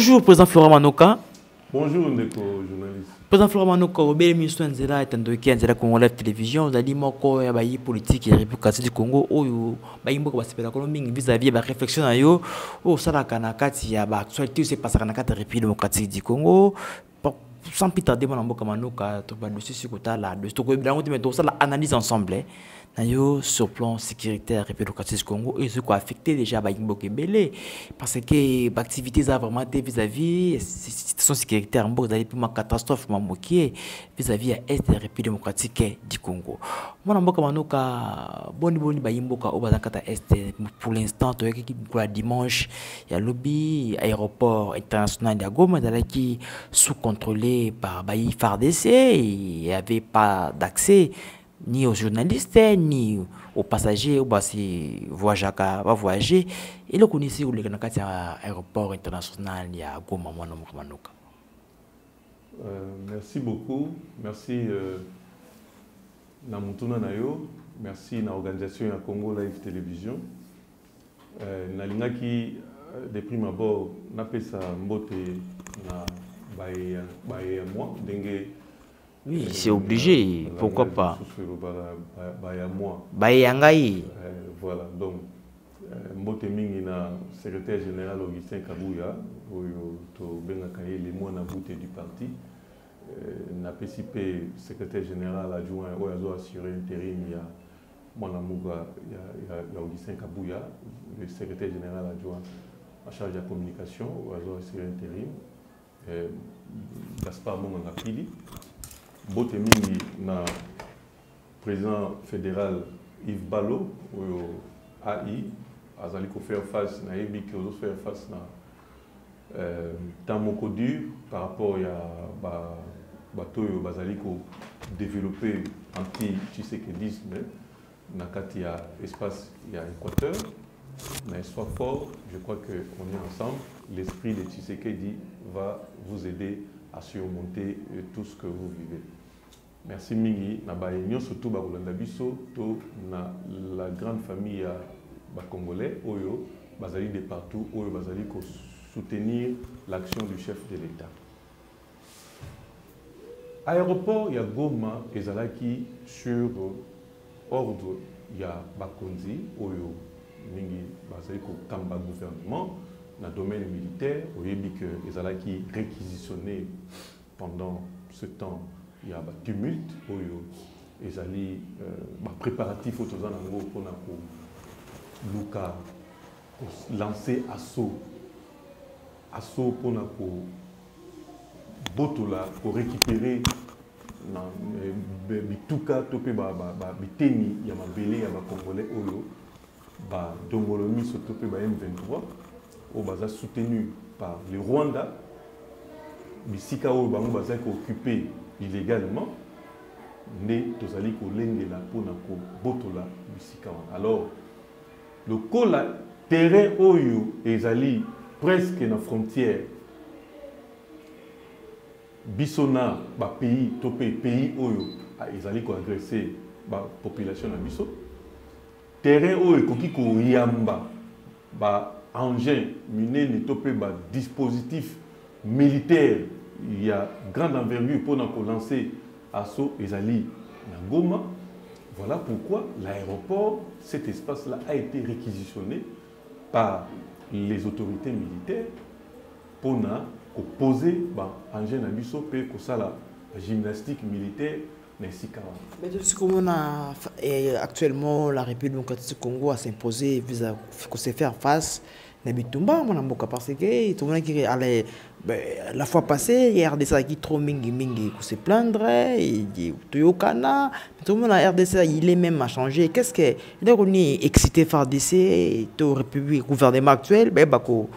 bonjour président florent manoka. Bonjour ndeko journaliste. président florent manoka obeli miso ya nzela etandoki ya nzela congo live télévision. Moko ya bayi politike ya république du congo. Oyo vis-à-vis yo. Kati ya république démocratique du congo Sans plus tarder mwana mboka manoka to badossier soki kotala dossier yango te mais tokosala analyse ensemble eh. na yo sur plan sécuritaire démocratique du congo oyo ezoki koaffecte déjà bayimboka ebele parce que baactivité eza vraiment te vis-à-vis situation sécuritaire ezali mpema catastrophe ma mokie vis-à-vis ya est ya république démocratique du congo mwana mboka manoka boni boni bayimboka oyo baza kata est pour l'instant mokolo ya dimanche ya lobi aéroport international ya goma ezalaki sous contrôlé par bayi fardc il y avait pas d'accès ni aux journalistes ni aux passagers oyo basi voyageaka bavoyage eloko nini esi koleka na kati ya aéroport international ya goma mwana moko manoka Euh, merci beaucoup. Merci euh, na mutuna na yo. Merci na organisation ya Congo Live Television. Euh, nalingaki euh, de prime abord mbote na baye baye ya moi ndenge oui c'est obligé na- pourquoi na- pas lisusu elobaka ba- baye ya moi baye ya ngai Euh, voilà, donc, euh, mbote mingi na secrétaire général Augustin Kabuya, oyo tobengaka ye le mwana bute du parti. Euh, napesi mpe secrétaire général adjoint oyo azo assure intérim ya mwana muka ya, ya, ya Augustin Kabuya, le secrétaire général adjoint en charge de la communication oyo azo assure intérim. Gaspard Monganga Mbote mingi na président fédéral Yves Balo oyo AI azali kofaire face nayebi ke ozofaire face na euh, temps moko dur par rapport ya ba- bato oyo bazali kodéveloppe anti tshisekedisme na kati ya espace ya équateur. Mais sois fort je crois que on est ensemble. L'esprit de Tshisekedi va vous aider à surmonter euh, tout ce que vous vivez. Merci mingi. Na biso to na la grande famille ya bacongolais oyo bazali de partout oyo bazali kosoutenir l'action du chef de l'état. Aéroport ya goma ezalaki sur ordre ya bakonzi oyo mingi bazali kokamba gouvernement na domaine militaire oyebi ke ezalaki réquisitionné pendant ce temps ya batumulte oyo ezali euh, bapréparatif oyo toza nango mpona koluka kolancer assaut assaut mpona kobotola korécupérer na eh, bituka to ba m23 oyo baza soutenu par le rwanda. Bisika oyo bango bazali kooccupé illégalement nde tozali kolengela mpona kobotola bisika wana. Alors lokola terrain oyo ezali presque na frontière biso na bapays to mpe pays oyo ezali koagresse bapopulation na biso terrain oyo ekoki koyamba baengin minene to mpe badispositif militaire. Ya grande envergure mpona kolancer assaut ezali na goma voilà pourquoi l'aéroport cet espace là a été réquisitionné par les autorités militaires mpona kopose baengin na biso mpe kosala gymnastique militaire de ce qu'on a eh, actuellement, la République démocratique du Congo a s'imposé vis-à qu'on sait faire face à Bitumba, mon amour, parce que tout le monde qui allait la fois passée, il y a RDC qui trop mingi mingi pour se plaindre, il dit Toyokana, tout le monde a RDC, il est même à changer. Qu'est-ce que il on est excité par DC, to République gouvernement actuel, ben bah ko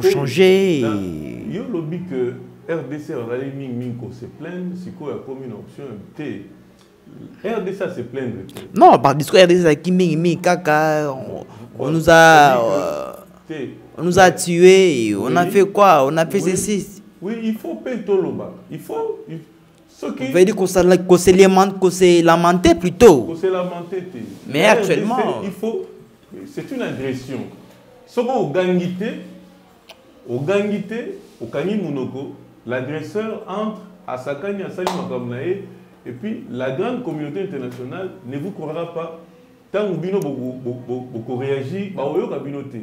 changer. Na- et- yo lobi que rdc azali mingimingi kose plaindre sikoyo akomi na option te rdc ase plaindre te Non, par discours RDC qui mingi mingi kaka, on, on nous a On nous a tués, on a fait quoi On a fait ceci. oui il faut mpe toloba il faut il- soki Vous veut dire qu'on se qu'on se lamente- qu'on se lamentait plutôt. kose lamenter te Mais actuellement- il faut c'est une agression. Soki ogangi te ogangi te okangi monoko l'agresseur entre asakani asali makambo na ye et puis la grande communauté internationale ne vous croira pas. Boko- boko- bokoréagir bakoyoka bino te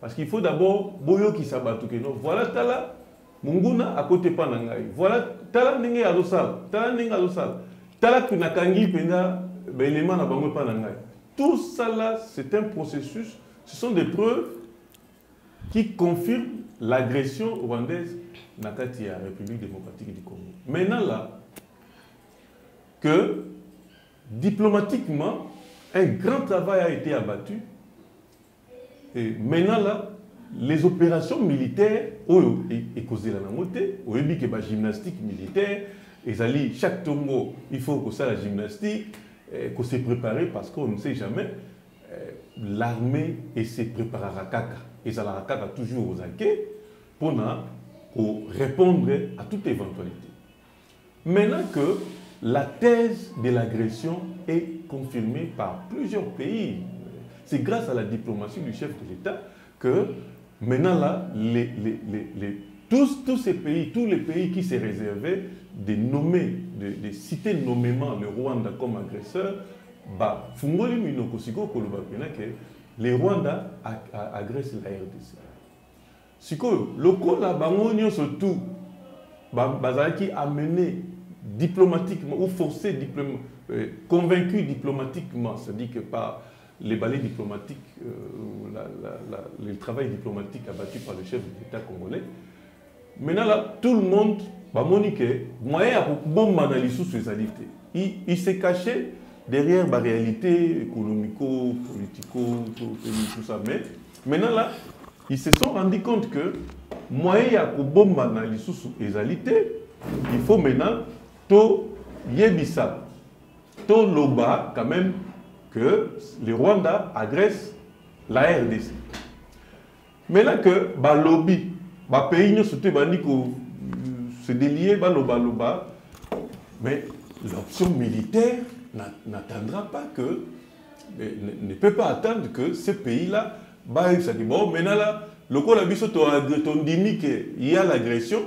parce qu'il faut d'abord boyokisa bato ke non voilà tala monguna akote mpa na ngai voilà tala ndenge azosala tala ndenge azosala tala nakangi mpenza baélément na bango mpa na ngai tout ça là c'est un processus. Ce sont des preuves qui confirment l'agression rwandaise na kati ya république démocratique du congo. Maintenant là que diplomatiquement un grand travail a été abattu. Et maintenant là les opérations militaires oyo e- ekozela nango te oyebi ke bagymnastique militaire ezali chaque tongo il faut kosala gymnastique eh, kose préparer parce qu'on ne sait jamais eh, l'armée ese préparera kaka. Ezalaka kaka toujours aux aquets mpona korépondre à toute éventualité Maintenant que la thèse de l'agression est confirmée par plusieurs pays, c'est grâce à la diplomatie du chef de l'État que maintenant là, tous, ces pays, tous les pays qui se réservaient de nommer, de, citer nommément le Rwanda comme agresseur, bah, fungoli minoko siko koloba le Rwanda agresse la RDC. Sikoyo lokola bango nyonso ba- bazalaki amené diplomatiquement ou forcé euh, convaincu diplomatiquement c'est-à-dire que par les balais diplomatiques euh, le travail diplomatique abattu par le chef de l'État congolais. Maintenant là tout le monde bamoni moyen ya kobomba na lisusu ezali il, il s'est caché derrière ba réalité économico politico tout, tout, tout ça mais maintenant là ils se sont rendu compte que moyen ya kobomba na lisusu ezali il faut maintenant toyebisa toloba quand même que le Rwanda agresse la RDC maintenant que balobi bapays nyonso te bandi ko se délier balobaloba mais l'option militaire n'a- n'attendra pas que ne, ne peut pas attendre que ce pays-là bayebisaki bon maintenant là lokola biso to- tondimi ke il y a l'agression.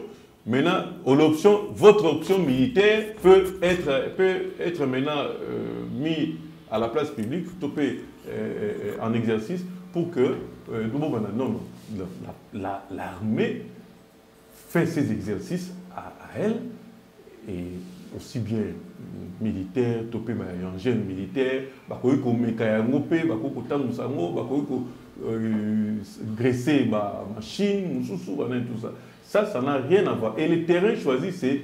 Maintenant l'option votre option militaire peut être peut être maintenant euh, mis à la place publique to peut euh, euh, en exercice pour que euh, non non la- la- l'armée fait ses exercices à, à elle et aussi bien militaire to mpe baengine militaire bakoki komeka yango mpe bakoki kotambusa yango bakoki kogresse bamachine mosusu banani tout ça. Ça ça n'a rien à voir. Et le terrain choisi c'est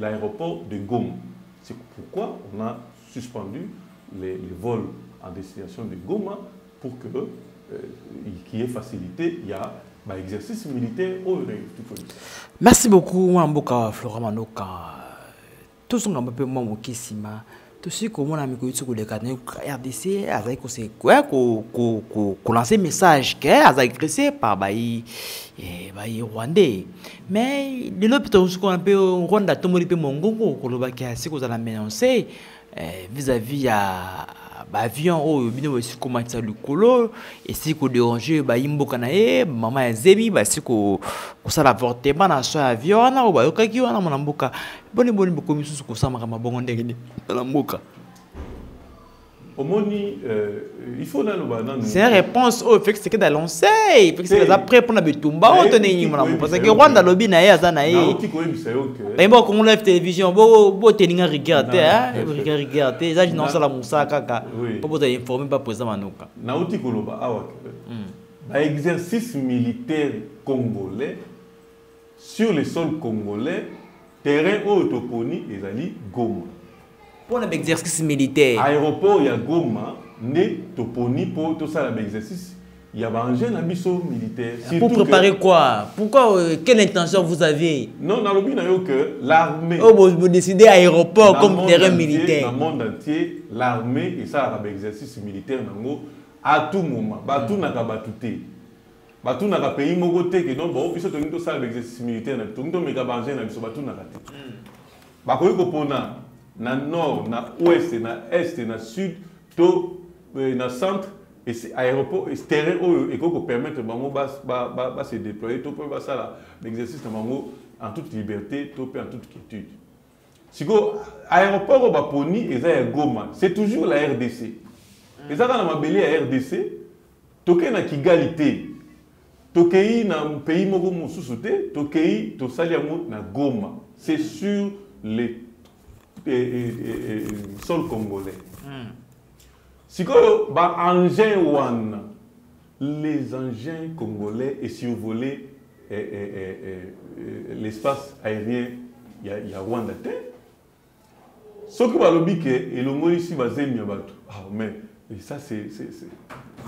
l'aéroport de Goma c'est pourquoi on a suspendu les, les vols en destination de Goma pour que euh, qu'il y ait facilité il y a bah, exercice militaire au merci beaucoup mboka flora manoka. Tozongamba mpe mwa moke nsima tosi komona mikolo ti koleka na rdc azali kose- ko- ko- ko- ko- kolance message ke aza agressé par bai eh, mais lelo mpe tosi kona mpe rwanda atomboli mpe mongongo kolobaki asi kozala ménonce eh, vis-à-vis ya baavion oyo bino basi komatisa likolo esili koderange bayi mboka na ye mama ya zebi basi ko- kosala avortement na so ya avion wana oyo bayokaki wana mwana mboka. Boni boni bokomi misusu kosala makambo bongo ndenge nini? Na mboka c'est une réponse oyo félix sekedi aza prêt mpona bitumba oyo to mboka parce que rwanda alobi na ye aza na ye bayimba bakongo live télévision bo- boteninga rigueur te Na- rigueur rigueur te eza jina osala mosala kaka. Oui. mpo bozala informe mpa président manuka. Nauti koloba awa ke baexercice militaire congolais sur le sol congolais terrain oyo toponi ezali goma mpona baexercice militaire. Aéroport ya goma nde toponi mpo tosala baexercice ya baengin na biso militaire. Pour que- préparer quoi? Pourquoi euh, Quelle intention vous avez? Non nalobi na yo ke l'armée. Oh, vous, vous décidez aéroport comme terrain militaire. na monde entier l'armée esalaka baexercice militaire nango à tout moment. Batunaka bato te batunaka pays moko te ke donc bao biso tolingi tosala baexercice militaire na tolingi tomeka baengin na biso batunaka te bakoki kopona na nord na ouest na est na sud to eh, na centre aéroport et terrain oyo ekoki kopermettre bango bas- ba- ba- base déployer to mpe basala l'exercice na bango en toute liberté to mpe en toute quiétude. Sikoyo aéroport oyo baponi eza ya goma c'est toujours la rdc eza kaka na mabele ya rdc tokei na kigali te tokei na pays moko mosusu te tokei tosali yango na goma. C'est sur le eh, eh, sol congolais. Sikoyo baengin wana les engins congolais esurvolé eh, eh, eh, eh, l'espace aérien ya, ya rwanda te soki balobi ke elongolisi bazemi ya bato ah, mais et ça c'est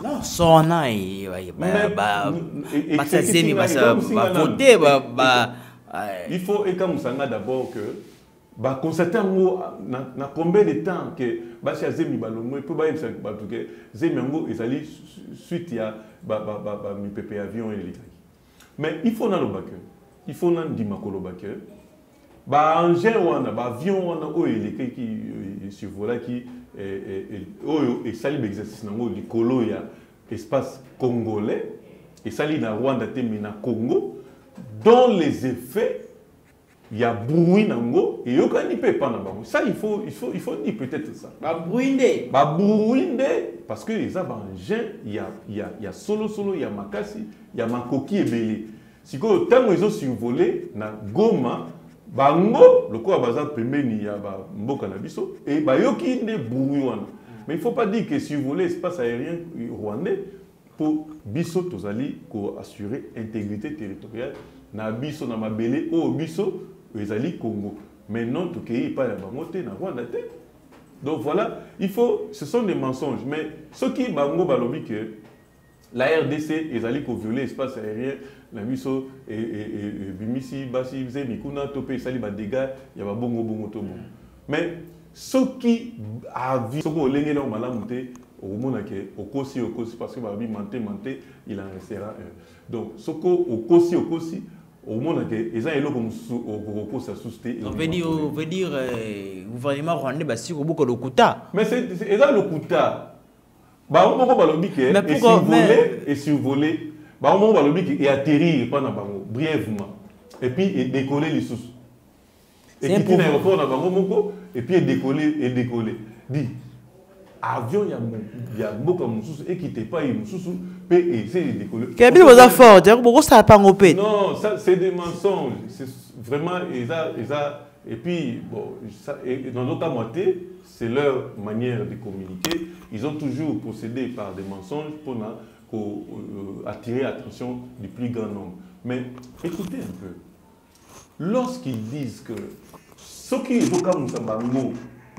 non sona ba- ba- Mais- ba- et- et- basa et- zemi et- basa et- et- bavote ba- ba- il faut ekamusa nga d'abord que baconstate yango na, na combien de temps ke basi ya zemi balongwe mpo bayebisa bato ke zemi yango ezali su- su- suite ya ba, ba, ba, ya avion oyo elekaki mais il faut naloba ke il faut nandima koloba ke baengin wana baavion wana oyo elekaki esurvolaki oyo esali baexercice nango likolo ya espace congolais esali na rwanda te mais na congo dont les effets ya bruit nango eyokani mpe epa na bango. Ça il faut, il faut, il faut dire peut-être ça. Babruinde babruit nde parce que eza baengin ya, ya, ya solosolo ya makasi ya makoki ebele. Sikoyo ntango ezosurvole na goma bango lokola baza pembeni ya bamboka na biso e bayoki nde bruit wana. Mais il faut pas dire que survoler espace aérien rwandais mpo biso tozali koassure intégrité territoriale. Na biso na mabele oyo biso ezali congo. Mais non tokei epai na bango te na rwanda donc voilà il faut ce sont des mensonges. Mais soki bango balobi ke la rdc ezali koviole espace aérien na biso e- e- e- ebimisi basi zemi kuna to mpe esali badega ya babongobongo to bongo mais soki avi soki olengeli yango malamu te okomona ke okosi okosi parce que balobi mante il en restera un. Donc soki okosi okosi okomona ke eza eloko mosusu okokosa susu te on veut dire on veut dire euh, gouvernement rwandais basi kobuka lokuta. Mais eza lokuta. Bango moko balobi ke esurvole bango moko balobi ke eatterrir epa na bango brièvement. Et puis edécolle lisusu ekiti na aéroport na bango moko et puis edécolle edécolle di avion ya mboka mosusu ekite epai mosusu ese edécolle ke bino boza fort bokosala mpango mpe non, ça c'est des mensonges. C'est vraiment, et ça, et ça, et puis, bon, ça, et dans notre cas, moitié, c'est leur manière de communiquer. Ils ont toujours procédé par des mensonges pour na- pour, euh, attirer l'attention du plus grand nombre. Mais écoutez un peu. Lorsqu'ils disent que ce qui est au cas ça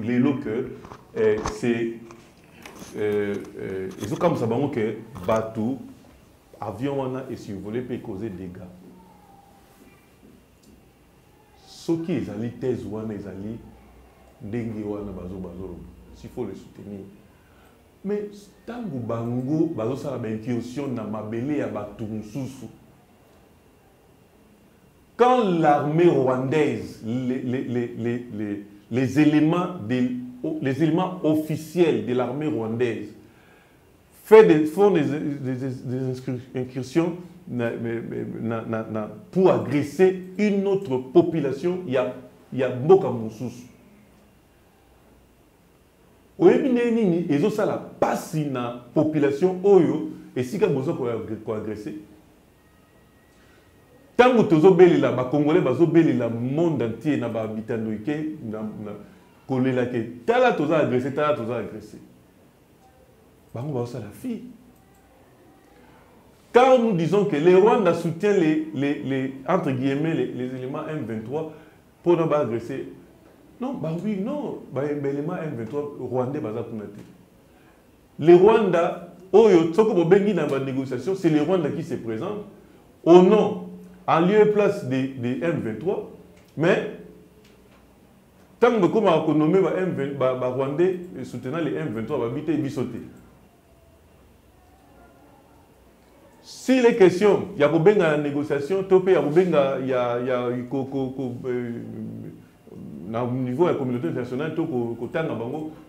les que euh, c'est ezokamwisa bango ke bato avion wana esurvole mpe ekoze dégâts. Soki ezali thèse wana ezali ndenge wana bazo bazoloba s'il faut le soutenir. Mais ntango bango bazosala baincursion na mabele ya bato mosusu quand l'armée rwandaise les, les, les, les, les, les éléments de, les éléments officiels de l'armée rwandaise font des, des, incursions pour agresser une autre population, il y a, il y a mboka mosusu. oyebi ndenge nini ezosala mpasi na population oyo esika boza koagre- koagrese ntango tozobelela bakongolais bazobelela monde entier na bahabitando eke na- kolela ke tala toza agrese tala toza agrese bango bazosala fi quand nous disons que le Rwanda soutient les, les, les entre guillemets les, les éléments M23 pour ne pas agresser non oui non. Bah élément M23 rwandais baza kuna te le Rwanda oyo soko bobengi na ba négociation c'est le Rwanda qui se présente au nom en lieu et place de, de M23 mais ntango bokomaka konome ba M20 ba, rwandais soutenant les M23 babi te biso te. S'il est question ya kobenga na négociation to mpe ya kobenga ya ya ko- ko- ko- euh, na niveau ya communauté internationale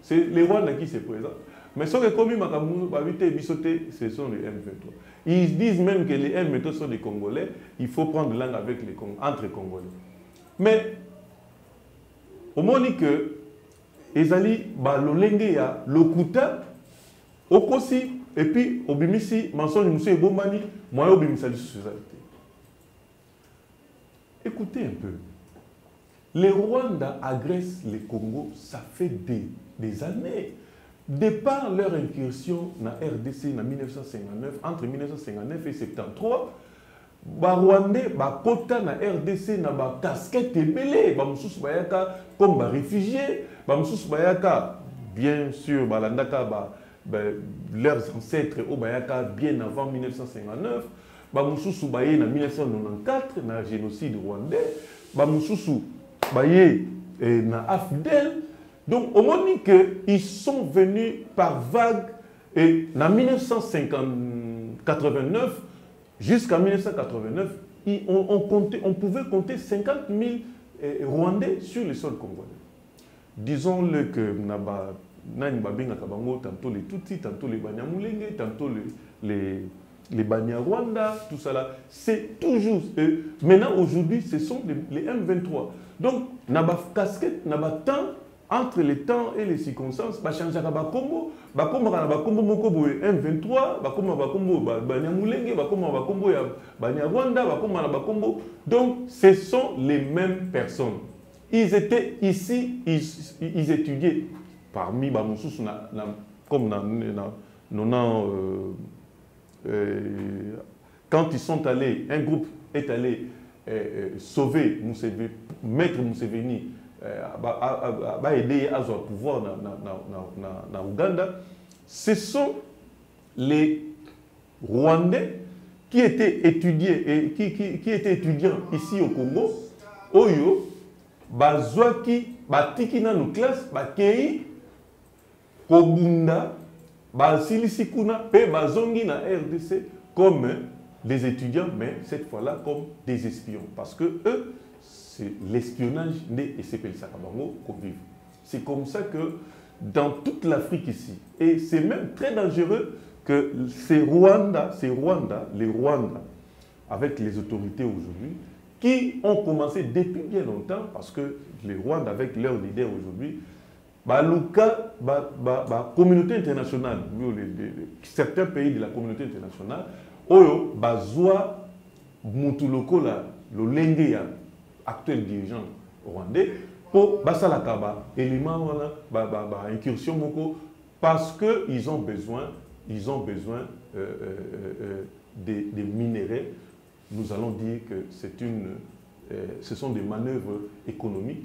c'est le rwanda qui se présente mais soki ekomi makambo babi te biso te ce sont les m23 ils disent même que les m23 sont des congolais il faut prendre langue avec les entre congolais. Mais omoni que ezali balolenge ya lokuta okosi epuis obimisi mensonge mosusu ebombani moyen obimisa lisusu ezali te. Écoutez un peu. Le rwanda agresse le congo ça fait des, années. De leur incursion na rdc na 1959 entre 1959 et 73 barwandais bakota na rdc na bacasquette ebele bamosusu bayaka comme baréfugié bamosusu bayaka bien sûr balandaka ba, ba, leurs ancêtres oyo bayaka bien avant 1959 bamosusu baye na 1994 na génocide rwandais. Bamosusu baye eh, na afdel. Donc omoni que ils sont venus par vague et na 1989 jusqu'à 1989 il- on, pouvait compter 50 000 eh, rwandais sur le sol congolais. Disons-le que tantôt les tutsi tantôt les banyamulenge tantôt les, les, les banyarwanda tout ça là c'est toujours euh, maintenant aujourd'hui ce sont les, les M23 donc na ba casquette na ba temps entre les temps et les circonstances bachangeaka bakombo bakomaka na bakombo moko boye. M23 bakoma bakombo ba- banyamulenge bakoma bakombo bakombo donc ce sont les mêmes personnes. Ils étaient ici, ils, étudiaient. Parmi comme euh, euh, quand ils sont allés, un groupe est allé euh, sauver Museveni, ba- a- a- ba aider à son pouvoir na, na, na, na, Ouganda, ce sont les Rwandais qui étaient étudiés et qui, qui, qui étaient étudiants ici au Congo, Oyo, bazwaki batiki nanu classe bakei kobunda basilisi kuna bazongi na rdc comme des étudiants mais cette fois-là comme des espions. Parce que eux c'est l'espionnage nde esepelisaka bango kovivre c'est comme ça que dans toute l'afrique ici et c'est même très dangereux que ces rwanda ces rwanda les rwanda avec les autorités aujourd'hui qui ont commencé depuis bien longtemps, parce que les Rwandais, avec leur leader aujourd'hui, baluka, ba, ba, ba, communauté internationale, certains pays de la communauté internationale, oyo, bazwa mutu lokola, lolenge actuel dirigeant rwandais, pour basalaka ba élément incursion moko, parce qu'ils ont besoin, ils ont besoin euh, euh, euh, des, des minéraux nous allons dire que c'est une, euh, ce sont des manœuvres économiques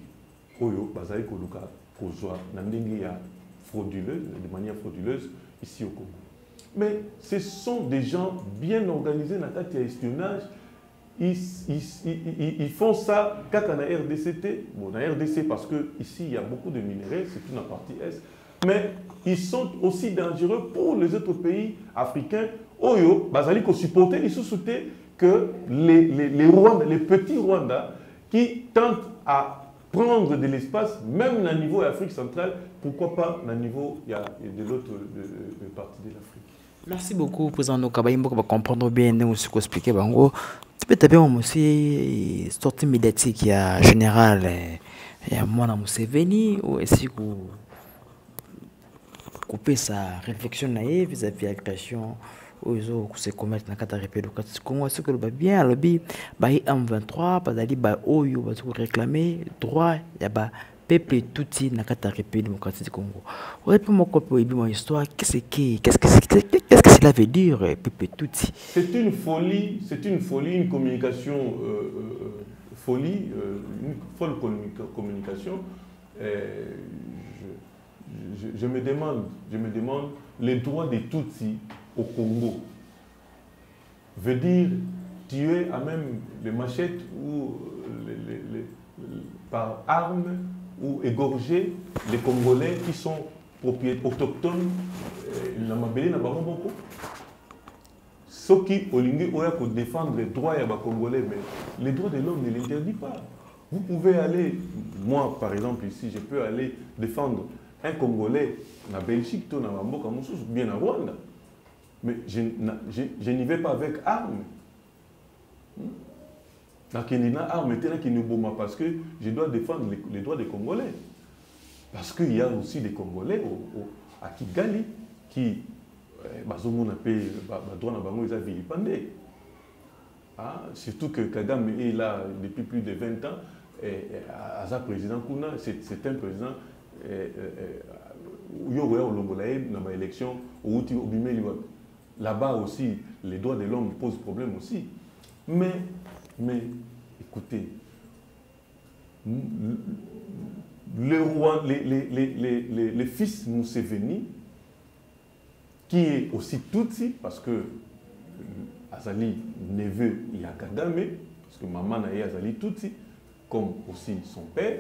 oyo bazali koluka kozwa na ndenge ya frauduleuse, de manière frauduleuse ici au Congo. Mais ce sont des gens bien organisés le de espionnage. Ils, ils, ils- ils- ils font ça kaka na RDCT, bon na RDC parce que ici il y a beaucoup de minéraux, c'est une partie Est, mais ils sont aussi dangereux pour les autres pays africains. Oyo, bazali ko supporter les sous que les, les, les Rwandais, les petits Rwandais qui tentent à prendre de l'espace, même au niveau Afrique centrale, pourquoi pas au niveau a de l'autre partie de l'Afrique. merci beaucoup président noka bayimboka bacomprendre bien ndenge osi koexplike bango tipeta mpe mosi sortie médiatique ya général eh, ya mwana museveni oyo esi ko- kopesa réflexion na ye vis-à-vis ya agression oyo ezokose commettre na kati ya république démocratique congo? Soki oloba bien alobi baye m23 bazali baoyo baza koréclame droit ya bapeuple tuti na kati république démocratique du congo oye mpe moko mpe oyebi mo histoire qu'est-ce que cela veut dire peuple tuti C'est une folie, c'est une folie, une communication euh, euh, folie, euh, une folle communica- communication. Je, je- je me demande, je me demande, les droits des Tutsis au Congo veut dire tuer à même les machettes ou les- les- les- par armes ou égorger les Congolais qui sont autochtones euh, na mabele na bango moko soki olingi oya kodéfendre les droits ya bacongolais mais les droits de l'homme ne l'interdit pas. Vous pouvez aller moi par exemple ici je peux aller défendre un congolais na belgique to na bamboka bien na rwanda. Mais je, je, je n'y vais pas avec armes parce que je dois défendre les, droits des congolais. Parce qu'il y a aussi des congolais au, au, à kigali qui eh, bazomona mpe ba- badroit na bango eza vilipande Ah, surtout que Kagame est là depuis plus de 20 ans, et, aza président c'est un président eh, eh, eh, oyo oya olongola ye na baélection outi obimeli là-bas aussi les droits de l'homme posent problème aussi. Mais mais écoutez le les, les, les, les, fils Museveni qui est aussi Tutsi parce que euh, Azali neveu ya Kagame parce que maman na ye Azali Tutsi comme aussi son père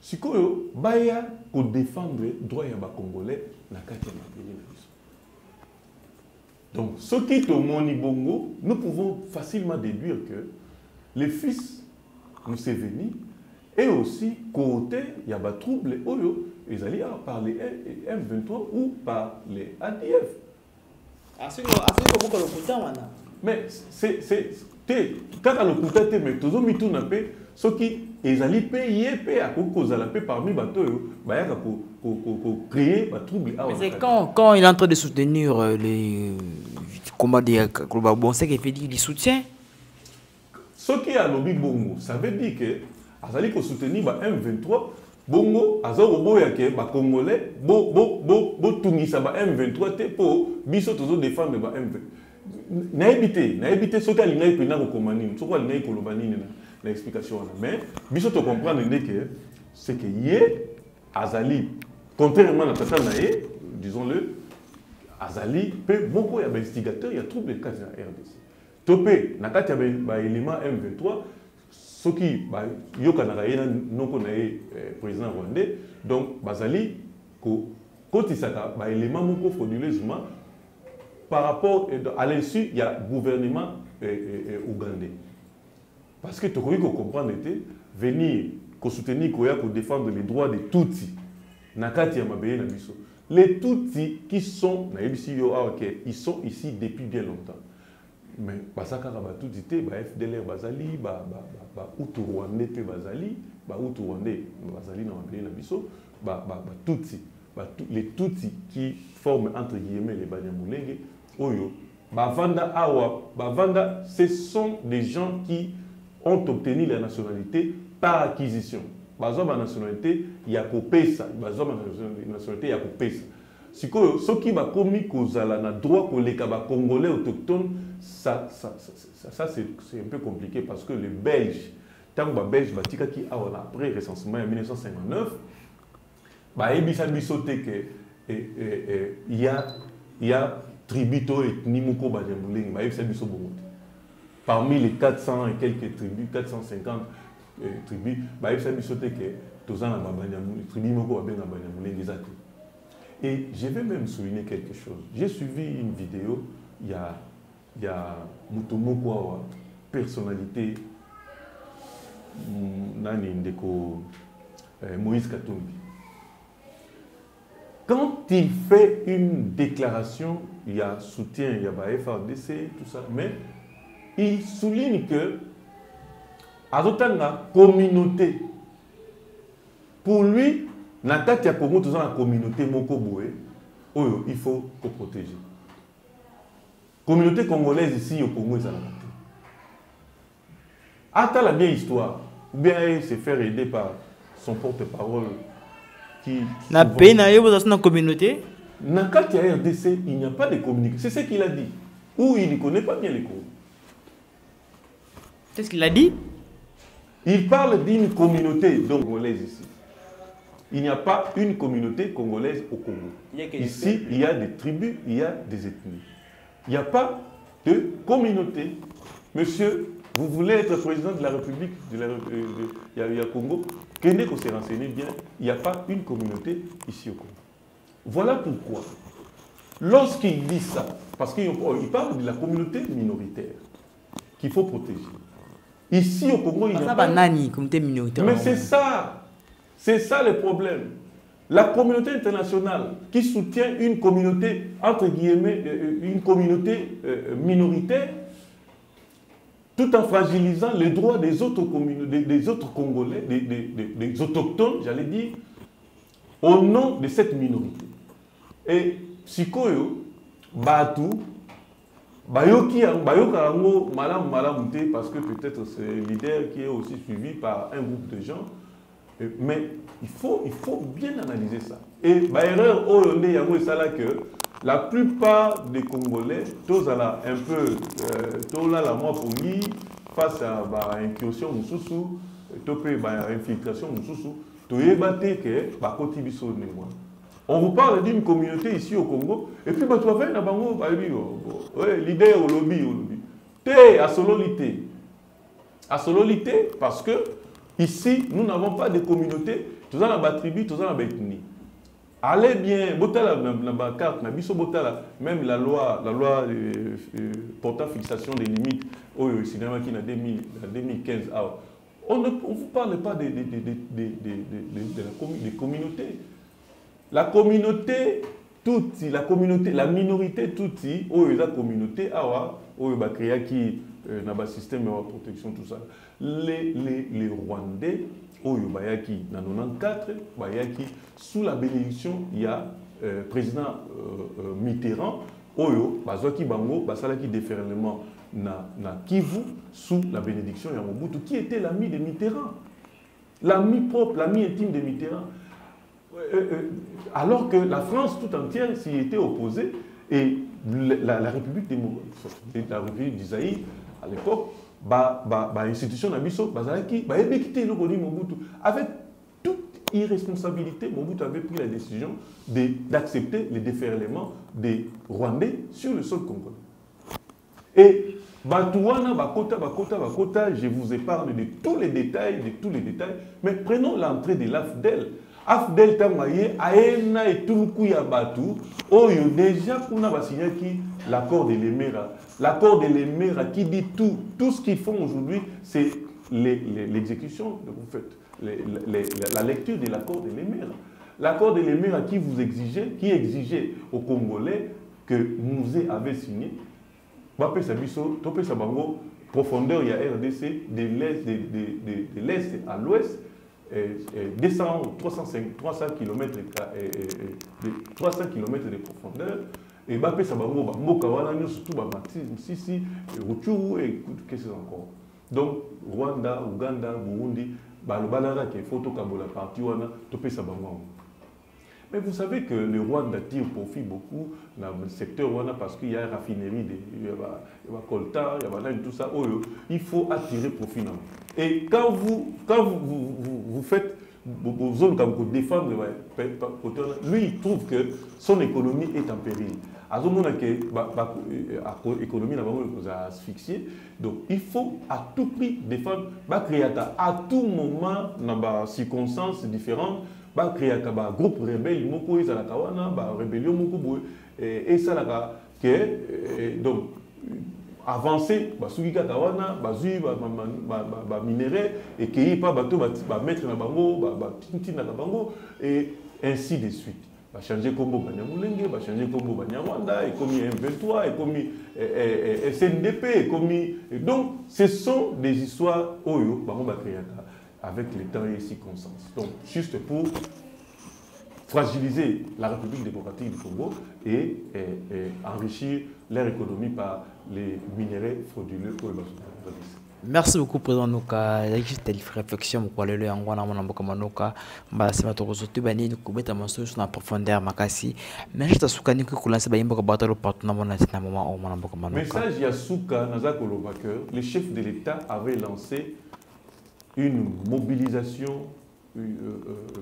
sikoyo baya kodéfendre droit ya bacongolais na kati ya mabele na donc soki tomoni bongo nous pouvons facilement déduire que les fils Museveni et aussi côté il y a trouble oyo ezali awa par les M23 ou par les ADF lokuta wana. Mais c'est c'est te kaka lokuta te mais tozomituna mpe soki ezali mpe ye mpe akoki kozala mpe parmi bato oyo bayaka kocréer batrouble quand, quand il est en train de soutenir euh, les. Comment dire Koloba Bon, c'est qu'il fait dire du soutien. soki alobi bongo ça veut dire que azali kosoutenir ba m23 bongo aza koboya ke bacongolais bo- bo- bo- botungisa ba m23 te mpo biso ba m23 nayebi te nayebi te soki alingaki mpena kokoma nini soki alingaki koloba nini na, na explication wana mais biso tocomprendre nde ke c'est que ye azali contrairement na tata na ye disons-le azali mpe moko ya bainstigateur ya trouble kati na rdc to mpe na kati ya ba- baélément m23 soki bayokanaka ye na noko na ye eh, président rwandais donc bazali kokotisaka baélément moko frauduleusement par rapport eh, à l'insu ya gouvernement eh, eh, eh, ougandais parce que tokoki kocomprendre te venir kosoutenir koya kodéfendre les droits des tutsi na kati na biso. Les tutsi qui sont nayebisi yo awa ils sont ici depuis bien longtemps. Mais baza kaka batutsi te bafdlr bazali bautu rwandais mpe bazali bautu rwandais bazali na mabele na biso batutsi les tutsi qui forment entre guillemets les banyamulenge oyo bavanda awa bavanda ce sont des gens qui ont obtenu la nationalité par acquisition. Bazwa banationalité ya kopesa bazwa banationalité ya kopesa sikoyo soki bakomi kozala na droit koleka bacongolais autochtone ça, ça, ça, ça c'est un peu compliqué parce que les belges ntango babelge batikaki awa na après recensement ya 1959 bayebisa biso te ke ya ya tribu to ethnie moko banyamulenge bayebisa biso bongo te parmi les 400 et quelques tribus 450 euh, tribus bayebisa biso te ke toza na tribu et je vais même souligner quelque chose. J'ai suivi une vidéo il y a il personnalité nani ndeko euh, Moïse Katumbi. Quand il fait une déclaration il y a soutien il y a FRDC tout ça mais il souligne que azotanga communauté. Pour lui na kati ya congo toza na communauté moko boye oyo il faut koprotéger communauté congolaise ici au congo ezalaka te. Atala bien histoire ou bien se faire aider par son porte-parole qui na pays na yo bozasi na communauté? Na kati ya rdc il n'y a pas de communication. C'est ce qu'il a dit. Ou il ne connaît pas bien les congo Qu'est-ce qu'il a dit? Il parle d'une communauté donc, congolaise ici. Il n'y a pas une communauté congolaise au Congo. Il Ici, il y a des tribus, il y a des ethnies. Il n'y a pas de communauté. Monsieur, vous voulez être président de la République de la, de- de- il y a- il y a Congo, Kende qu'on s'est renseigné bien, il n'y a pas une communauté ici au Congo. Voilà pourquoi Lorsqu'il dit ça, parce qu'il il parle de la communauté minoritaire qu'il faut protéger. Ici au Congo, il n'y a pas... banani communauté minoritaire Mais c'est ça, c'est ça le problème. La communauté internationale qui soutient une communauté, entre guillemets, euh, une communauté euh, minoritaire, tout en fragilisant les droits des autres, des, des autres Congolais, des, des- autochtones, j'allais dire, au nom de cette minorité. Et sikoyo, batu, bayoki bayoka yango malamu malamu te parce que peut-être c'est un leader qui est aussi suivi par un groupe de gens. Mais il faut, il faut bien analyser ça. Et baerreur oyo nde yango esala que la plupart des congolais tozala un peu euh, tolala mwa pongi face à baincursion mosusu to mpe bainfiltration mosusu toyeba te ke bakoti biso ndenge wana on vous parle d'une communauté ici au Congo, et puis bah, tu vas faire ouais, leader au lobby, au lobby. T'es à sololité. À sololité, parce que ici, nous n'avons pas de communauté, tous dans la tribu, tous dans la ethnie. Allez bien, botala ba carte na même la loi la loi euh, euh, portant fixation des limites au cinéma qui na 2000 na 2015 ah, on ne on vous parle pas de de de de de la commu- des communautés la communauté tuti la communauté la minorité tuti oyo eza communauté awa oyo bakreaki euh, na basystème ya protection tout ça. Les, les, les rwandais oyo bayaki na 94 bayaki sous la bénédiction ya euh, président euh, euh, mitterrand oyo bazwaki bango basalaki déferlement na, na kivu sous la bénédiction ya mobutu qui était l'ami de mitterrand. L'ami propre l'ami intime de mitterrand alors que la France tout entière s'y était opposée et la, la République, Zaïre, à l'époque, ba, ba, ba institution na biso, bazalaki, ba yebeki te eloko nini Mobutu. Avec toute irresponsabilité, Mobutu avait pris la décision d'accepter le déferlement des Rwandais sur le sol congolais. Et Batouana, Bakota, Bakota, Bakota, je vous épargne de tous les détails, de tous les détails. Mais prenons l'entrée de l'AFDEL. AFDEL Tamaye, Aena et Tuluku ya Batu, Oyo, déjà, kuna basignaki l'accord de l'Emera. L'accord de l'Emera qui dit tout, tout ce qu'ils font aujourd'hui, c'est les- les- l'exécution, de vous faites, les- les- la lecture de l'accord de l'Emera. L'accord de l'Emera qui vous exigeait, qui exigeait aux Congolais que Mouzé avait signé, biso bango profondeur ya rdc de l'est de, de l'est à l'ouest eh, eh, 200 305 300 km 300 km de profondeur. Et bango bamboka wana nyonso tu bamasisi ruchuru et qu'est-ce encore? Donc rwanda uganda burundi balobanaka ke fo tokabola parti wana topesa bango yango Mais vous savez que le Rwanda tire profit beaucoup dans le secteur Rwanda parce qu'il y a une raffinerie, de, il y a la- il y a la coltan, il y a la tout ça. Oh, il faut attirer profit. Et quand vous, quand vous, vous, vous- vous faites zones comme vous défendre, lui, il trouve que son économie est en péril. azomona ke ba- ba- euh, ako- économie na bango ekozala asphyxié donc il faut à tout prix défendre bakreaka à tout moment na bacirconstances différentes bakreaka bagroupe rebelle moko ezalaka wana barébellion moko boye eh, esalaka ke eh, donc avancé basuki kaka wana bazwi baminere ekei mpa bato na bango bango et ainsi de suite. Bachange nkombo banyamulenge bachange nkombo banyarwanda ekomi m23 ekomi eh, sndp et donc ce sont des histoires oyo avec le temps et circonstances. Donc juste pour fragiliser la République démocratique du Congo et, et- et enrichir leur économie par les minéraux frauduleux merci beaucoup président noka ezalaki juste réflexion mokolo lelo yango wana mona mboka manoka mbasima tokozwa te banini kobeta masoso na profondeur makasi mais juste asukani koki kolansa bayimboka batalo partout na mona mona mboka Message Naza Kolobaker, le chef de l'État avait lancé une mobilisation euh, euh, euh,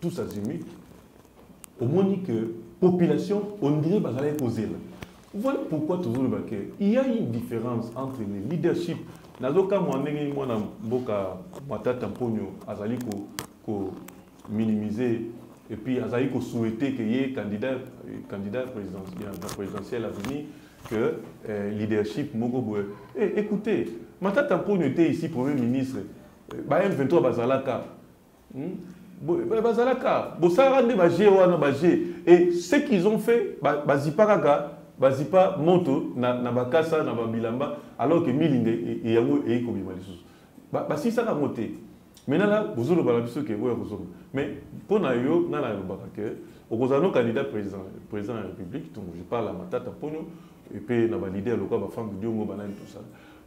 tous azimuts. Au moins que population, on dirait bazala posé là. Voilà pourquoi toujours le baquet. Il y a une différence entre le leadership. Nazoka mwanenge mwana mboka matata mponyo azali ko, ko minimiser et puis azali souhaité que ye candidat candidat présidentiel présidentiel à venir que euh, leadership moko eh, écoutez matata mponi était ici premier ministre ba M23 bazalaka. Hmm? Bazalaka. Bosalaka nde baje wana baje et ce qu'ils ont fait ba- bazipa kaka bazipa moto na, na bakasa na babilamba alors que milinga e- e- yango eyi kobima lisusu. Ba- basilisaka yango te. Maintenant là bozoloba na biso ke oyo kozoloba mais mpo na yo nga nalobaka ke okozala no candidat président ya république donc je parle à matata mponio et puis na balider lokola bafambe diongo banani tout ça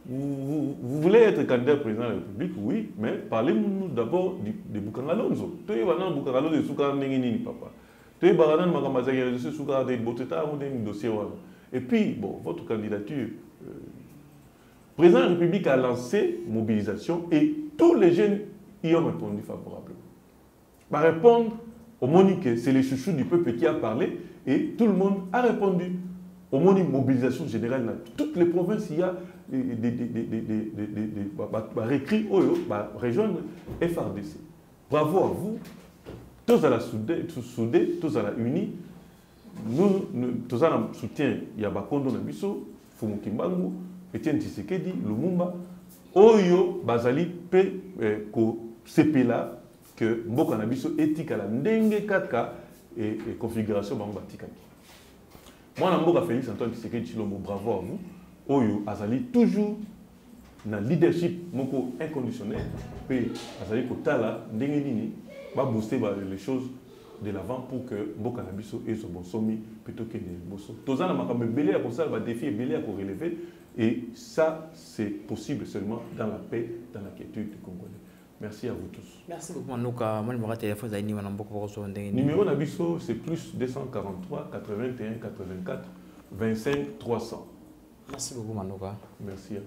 vous, voulez être candidat président de la République, oui, mais parlez-nous d'abord de Bukanga Alonso. Maintenant Bukanga Alonso et Souka Nini papa? Tu es Baranan Makamazaki et Souka de Boteta ou des dossiers. voilà. Et puis, bon, votre candidature, euh, président de la République a lancé mobilisation et tous les jeunes y ont répondu favorablement. Répondre au Monique, c'est le chouchou du peuple qui a parlé et tout le monde a répondu. Au Monique, mobilisation générale dans toutes les provinces, il y a des, des, des, des, des, des, des, des- des- réécrit, bah, rejoindre FRDC. Bravo à vous. Tous à la soudée, tous à la unis. Nous, tous à la soutien, il y a Bakondo Nabiso, Fumu Kimbangu, Etienne Tshisekedi, Lumumba. Oyo, Bazali, pe, eh, ko sepela, que Mboka Nabiso, éthique à la ndenge kaka, et, et configuration, bango batikaki. Mwana mboka félix antoine tshisekedi chilombo bravo à vous. Oyo azali toujours na leadership moko inconditionnel mpe azali kotala ndenge nini babooste ba les choses de l'avant pour que mboka na biso ezwa bonsomi mpe tokende liboso toza na makambo ebele ya kosala badefi ebele ya korelever et ça c'est possible seulement dans la paix dans la quiétude du congolais Merci à vous tous. Merci beaucoup. Manouka, moi, je téléphone, Numéro Nabiso, c'est plus 243 81 84 25 300. Merci beaucoup, Manouka. Merci à vous.